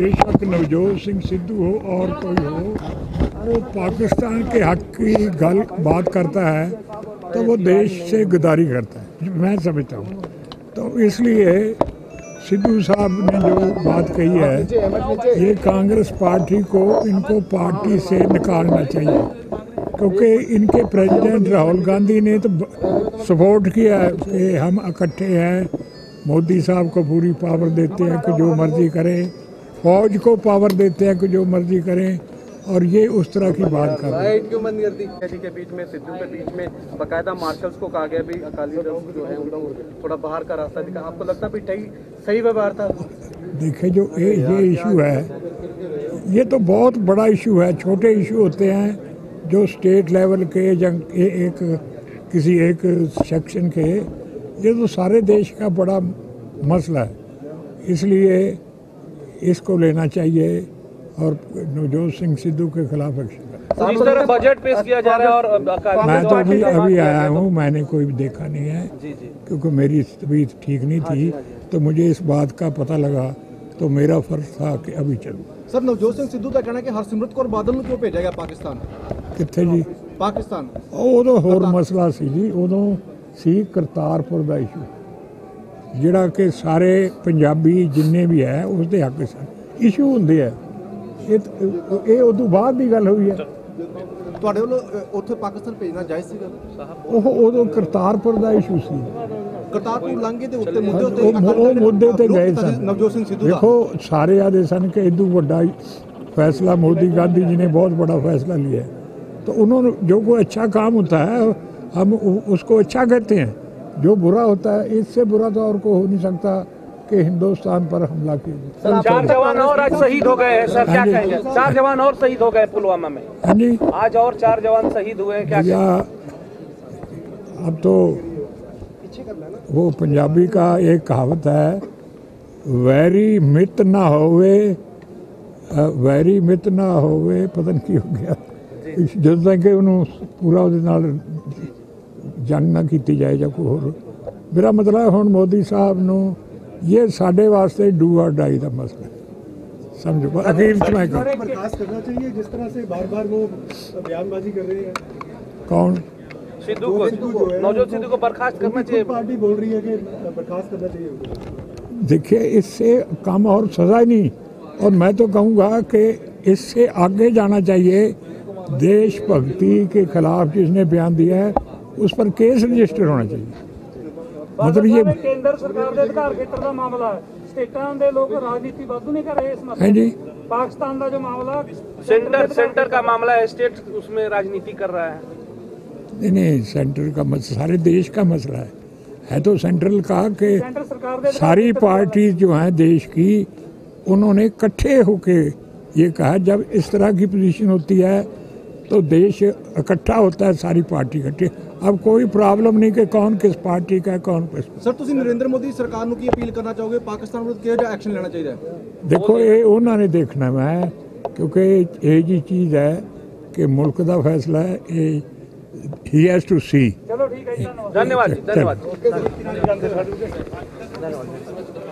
बेशक नवजोत सिंह सिद्धू हो और कोई हो, वो पाकिस्तान के हक की गल बात करता है तो वो देश से गदारी करता है, मैं समझता हूँ। तो इसलिए सिद्धू साहब ने जो बात कही है, ये कांग्रेस पार्टी को इनको पार्टी से निकालना चाहिए, क्योंकि इनके प्रेसिडेंट राहुल गांधी ने तो सपोर्ट किया है कि हम इकट्ठे हैं, मोदी साहब को पूरी पावर देते हैं कि जो मर्ज़ी करें। फौज को पावर देते हैं कि जो मर्ज़ी करें और ये उस तरह की बात कर रहे हैं। क्यों बंद कर दी के बीच में सिद्धू के बीच में बकायदा मार्शल्स को कहा गया भी अकाली दल जो है उनको थोड़ा बाहर का रास्ता दिखा। आपको लगता भी सही सही व्यवहार था? देखिए जो ये ये इशू है ये तो बहुत बड़ा इशू है छोटे इशू होते हैं जो स्टेट लेवल के या ए- एक किसी एक सेक्शन के ये तो सारे देश का बड़ा मसला है। इसलिए इसको लेना चाहिए और नवजोत सिंह सिद्धू के खिलाफ एक्शन करना जिस तरह बजट पेश किया जा रहा है और अकाली मैं तो अभी पार्टी का अभी मांग आया किया हूँ मैंने कोई देखा नहीं है जी जी क्योंकि मेरी तबीयत ठीक नहीं थी तो मुझे इस बात का पता लगा तो मेरा फर्ज था कि अभी चलूँ ਸਰ ਨਵਜੋਤ ਸਿੰਘ ਸਿੱਧੂ ਦਾ ਕਹਿਣਾ ਹੈ ਕਿ ਹਰਸਿਮਰਤ ਕੌਰ ਬਾਦਲ ਨੂੰ ਕਿਉਂ ਭੇਜਿਆ ਗਿਆ ਪਾਕਿਸਤਾਨ ਕਿੱਥੇ ਜੀ ਪਾਕਿਸਤਾਨ ਉਹ ਉਦੋਂ ਹੋਰ ਮਸਲਾ ਸੀ ਜੀ ਉਦੋਂ ਸੀ ਕਰਤਾਰਪੁਰ ਦਾ ਇਸ਼ੂ ਜਿਹੜਾ ਕਿ ਸਾਰੇ ਪੰਜਾਬੀ ਜਿੰਨੇ ਵੀ ਹੈ ਉਸ ਦੇ ਹੱਕ ਸਨ ਇਸ਼ੂ ਹੁੰਦੇ ਆ ਇਹ ਇਹ ਉਦੋਂ ਬਾਅਦ ਦੀ ਗੱਲ ਹੋਈ ਹੈ ਤੁਹਾਡੇ ਵੱਲੋਂ ਅ, ਉੱਥੇ ਪਾਕਿਸਤਾਨ ਭੇਜਣਾ ਜਾਇਜ਼ ਸੀਗਾ ਉਹ ਉਦੋਂ ਕਰਤਾਰਪੁਰ ਦਾ ਇਸ਼ੂ ਸੀ ਕਰਤਾਰਪੁਰ ਲਾਂਘੇ ਦੇ ਉੱਤੇ ਮੁੱਦੇ ਉੱਤੇ ਉਹ ਉਹ ਮੁੱਦੇ ਤੇ ਗਏ ਸਨ ਨਵਜੋਤ ਸਿੰਘ ਸਿੱਧੂ ਦਾ ਦੇਖੋ ਸਾਰੇ ਆਦੇ ਸਨ ਕਿ ਇਦੋਂ ਵੱਡਾ फैसला मोदी गांधी जी ने बहुत बड़ा फैसला लिया है तो उन्होंने जो कोई अच्छा काम होता है हम उ- उसको अच्छा कहते हैं जो बुरा होता है इससे बुरा तो और को हो नहीं सकता कि हिंदुस्तान पर हमला किया चार जवान और आज शहीद हो गए हैं सर क्या हाँ जी। कहेंगे चार जवान और शहीद हो गए पुलवामा में हाँ जी आज और चार जवान शहीद हुए हैं क्या भैया अब तो वो पंजाबी का एक कहावत है वैरी मित ना होवे ਅ, ਵੈਰੀ ਮਿਤ ਨਾ ਹੋਵੇ ਪਤਾ ਨਹੀਂ ਕੀ ਹੋ ਗਿਆ ਜਦੋਂ ਤੱਕ ਕਿ ਉਹਨੂੰ ਪੂਰਾ ਉਹਦੇ ਨਾਲ ਜੰਗ ਨਾ ਕੀਤੀ ਜਾਏ ਜਾਂ ਕੋਈ ਹੋਰ ਮੇਰਾ ਮਤਲਬ ਹੈ ਹੁਣ ਮੋਦੀ ਸਾਹਿਬ ਨੂੰ ਇਹ ਸਾਡੇ ਵਾਸਤੇ ਡੂ ਔਰ ਡਾਈ ਦਾ ਮਸਲਾ ਹੈ ਸਮਝੋ ਅਖੀਰ ਚ ਮੈਂ ਕਹਾਂ बर्खास्त करना चाहिए जिस तरह से बार बार वो बयानबाजी कर रहे हैं ਕੌਣ सिद्धू को नवजोत सिद्धू को बर्खास्त करना उनकी चाहिए खुद पार्टी बोल रही है कि बर्खास्त करना चाहिए उनको देखिए इससे कम और सजा नहीं और मैं तो कहूँगा कि इससे आगे जाना चाहिए देशभक्ति के खिलाफ जिसने बयान दिया है उस पर केस रजिस्टर होना चाहिए मतलब ये ਕੇਂਦਰ ਸਰਕਾਰ ਦੇ ਅਧਿਕਾਰ ਖੇਤਰ ਦਾ ਮਾਮਲਾ ਹੈ ਸਟੇਟਾਂ ਦੇ ਲੋਕ ਰਾਜਨੀਤੀ ਵਾਧੂ ਨਹੀਂ ਕਰ ਰਹੇ ਇਸ है ਮਸਲੇ जी ਪਾਕਿਸਤਾਨ ਦਾ ਜੋ ਮਾਮਲਾ सेंटर सेंटर का मामला है स्टेट उसमें राजनीति कर रहा है नहीं नहीं सेंटर का मसला सारे देश का मसला है है तो सेंट्रल का कि ਸੈਂਟਰ ਸਰਕਾਰ ਦੇ सारी पार्टी जो हैं देश की उन्होंने इकट्ठे होके ये कहा जब इस तरह की पोजीशन होती है तो देश इकट्ठा होता है सारी पार्टी इकट्ठी अब कोई प्रॉब्लम नहीं कि कौन किस पार्टी का है कौन किस ਸਰ ਤੁਸੀਂ ਨਰਿੰਦਰ ਮੋਦੀ ਸਰਕਾਰ ਨੂੰ ਕੀ ਅਪੀਲ ਕਰਨਾ ਚਾਹੋਗੇ ਪਾਕਿਸਤਾਨ ਵਿਰੁੱਧ ਕਿਹੋ ਜਿਹਾ ਐਕਸ਼ਨ ਲੈਣਾ ਚਾਹੀਦਾ ਹੈ ਦੇਖੋ ਇਹ ਉਹਨਾਂ ਨੇ ਦੇਖਣਾ ਮੈਂ ਕਿਉਂਕਿ ਇਹ ਜੀ ਚੀਜ਼ ਹੈ ਕਿ ਮੁਲਕ ਦਾ ਫੈਸਲਾ ਹੈ ਇਹ ਹੀ ਹੈਜ਼ ਟੂ ਸੀ ਚਲੋ ਠੀਕ ਹੈ ਜੀ ਧੰਨਵਾਦ धन्यवाद जी धन्यवाद